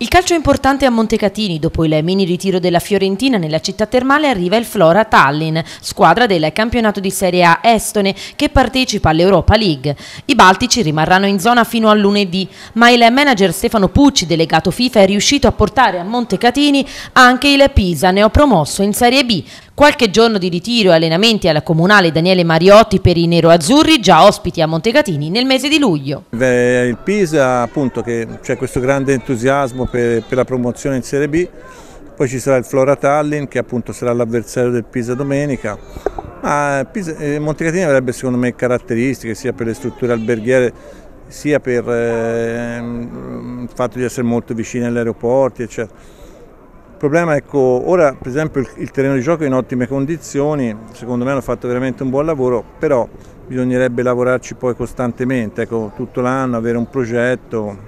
Il calcio importante a Montecatini, dopo il mini ritiro della Fiorentina nella città termale arriva il Flora Tallinn, squadra del campionato di Serie A estone che partecipa all'Europa League. I Baltici rimarranno in zona fino a lunedì, ma il manager Stefano Pucci, delegato FIFA, è riuscito a portare a Montecatini anche il Pisa, neopromosso in Serie B. Qualche giorno di ritiro e allenamenti alla comunale Daniele Mariotti per i neroazzurri, già ospiti a Montecatini nel mese di luglio. Il Pisa appunto che c'è questo grande entusiasmo per, per, la promozione in Serie B, poi ci sarà il Flora Tallinn che appunto sarà l'avversario del Pisa domenica. Ma Pisa, eh, Montecatini avrebbe secondo me caratteristiche sia per le strutture alberghiere sia per eh, il fatto di essere molto vicini agli aeroporti eccetera. Il problema ecco, ora per esempio il, il, terreno di gioco è in ottime condizioni, secondo me hanno fatto veramente un buon lavoro, però bisognerebbe lavorarci poi costantemente, ecco, tutto l'anno, avere un progetto,